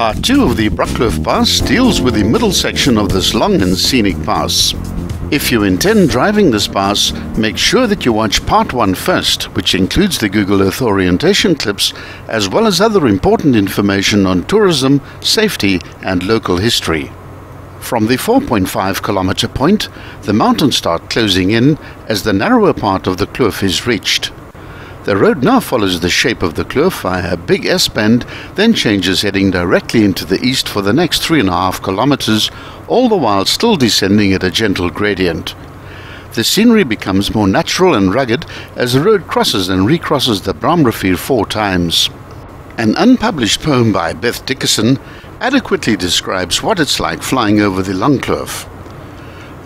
Part 2 of the Brakkloof Pass deals with the middle section of this long and scenic pass. If you intend driving this pass, make sure that you watch Part 1 first, which includes the Google Earth orientation clips, as well as other important information on tourism, safety, and local history. From the 4.5 kilometer point, the mountains start closing in as the narrower part of the kloof is reached. The road now follows the shape of the kloof via a big S bend, then changes heading directly into the east for the next three and a half kilometers, all the while still descending at a gentle gradient. The scenery becomes more natural and rugged as the road crosses and recrosses the Braamrivier four times. An unpublished poem by Beth Dickerson adequately describes what it's like flying over the Langkloof.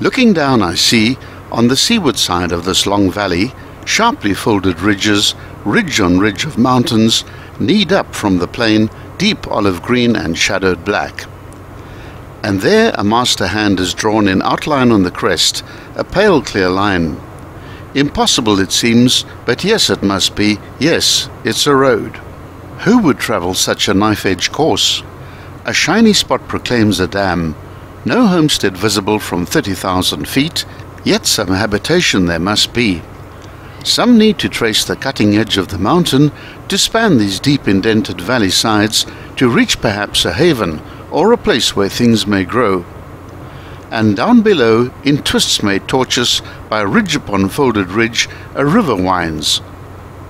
Looking down, I see, on the seaward side of this long valley, sharply folded ridges, ridge on ridge of mountains, kneed up from the plain, deep olive green and shadowed black. And there a master hand is drawn in outline on the crest, a pale clear line. Impossible it seems, but yes it must be, yes, it's a road. Who would travel such a knife-edge course? A shiny spot proclaims a dam. No homestead visible from 30,000 feet, yet some habitation there must be. Some need to trace the cutting edge of the mountain to span these deep indented valley sides to reach perhaps a haven or a place where things may grow. And down below, in twists made tortuous by ridge upon folded ridge, a river winds.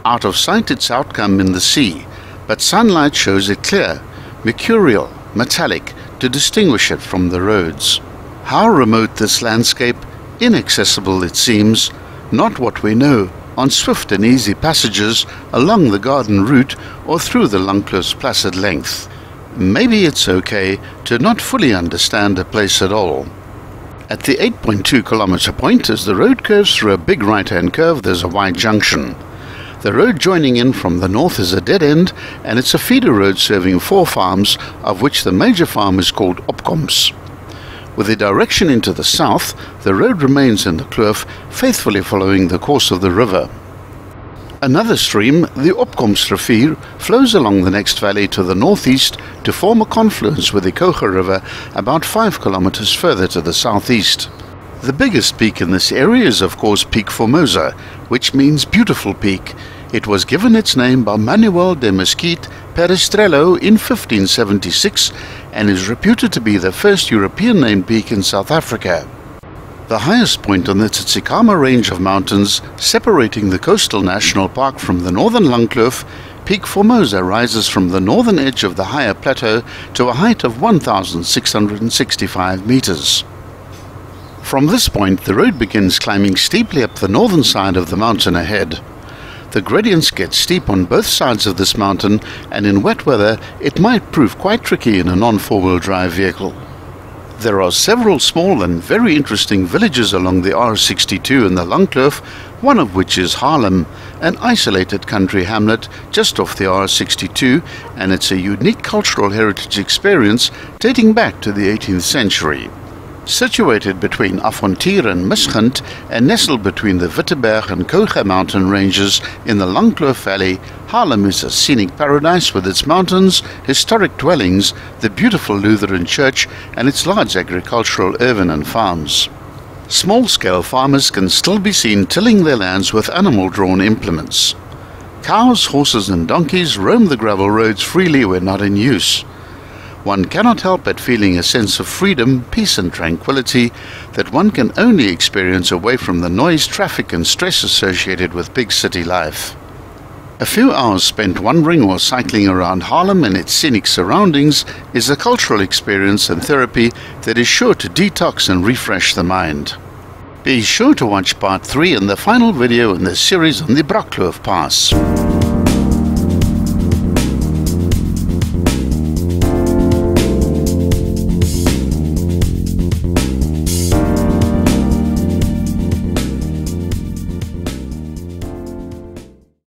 Out of sight its outcome in the sea, but sunlight shows it clear, mercurial, metallic, to distinguish it from the roads. How remote this landscape, inaccessible it seems, not what we know, on swift and easy passages along the garden route or through the Langkloof's placid length. Maybe it's okay to not fully understand a place at all. At the 8.2 kilometer point, as the road curves through a big right-hand curve, there's a wide junction. The road joining in from the north is a dead end, and it's a feeder road serving four farms, of which the major farm is called Opkoms. With the direction into the south, the road remains in the kloof, faithfully following the course of the river. Another stream, the Opkomsrivier, flows along the next valley to the northeast to form a confluence with the Kouga River about five kilometers further to the southeast. The biggest peak in this area is of course Peak Formosa, which means beautiful peak. It was given its name by Manuel de Mesquita Perestrello in 1576 and is reputed to be the first European named peak in South Africa. The highest point on the Tsitsikamma range of mountains, separating the coastal national park from the northern Langkloof, Peak Formosa rises from the northern edge of the higher plateau to a height of 1,665 meters. From this point, the road begins climbing steeply up the northern side of the mountain ahead. The gradients get steep on both sides of this mountain and in wet weather it might prove quite tricky in a non-four-wheel drive vehicle. There are several small and very interesting villages along the R62 in the Langkloof, one of which is Haarlem, an isolated country hamlet just off the R62, and it's a unique cultural heritage experience dating back to the 18th century. Situated between Avontuur and Misgund and nestled between the Witteberg and Kouga mountain ranges in the Langkloof Valley, Haarlem is a scenic paradise with its mountains, historic dwellings, the beautiful Lutheran church and its large agricultural erven and farms. Small-scale farmers can still be seen tilling their lands with animal-drawn implements. Cows, horses and donkeys roam the gravel roads freely when not in use one cannot help but feeling a sense of freedom, peace and tranquility that one can only experience away from the noise, traffic and stress associated with big city life. A few hours spent wandering or cycling around Haarlem and its scenic surroundings is a cultural experience and therapy that is sure to detox and refresh the mind. Be sure to watch part 3 and the final video in the series on the Brakkloof Pass.